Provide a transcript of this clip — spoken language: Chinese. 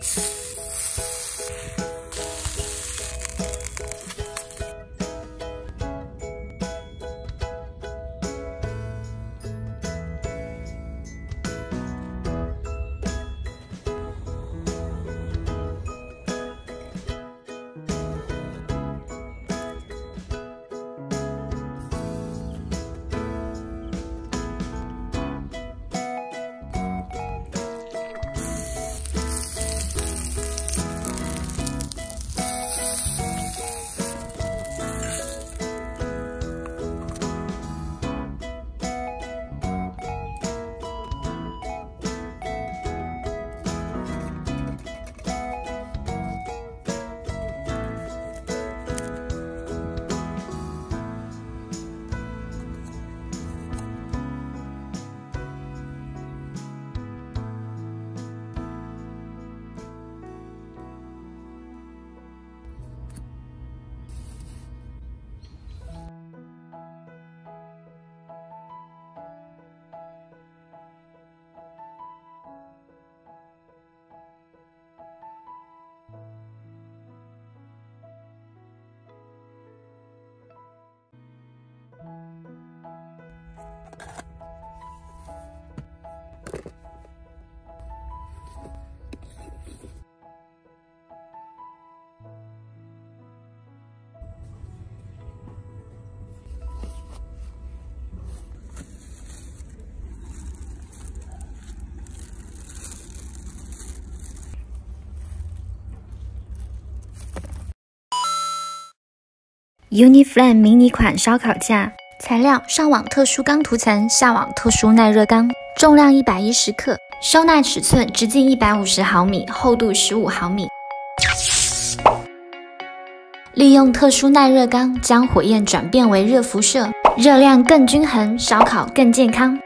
you UniFlame 迷你款烧烤架，材料上网特殊钢涂层，下网特殊耐热钢，重量一百一十克，收纳尺寸直径一百五十毫米，厚度十五毫米。利用特殊耐热钢将火焰转变为热辐射，热量更均衡，烧烤更健康。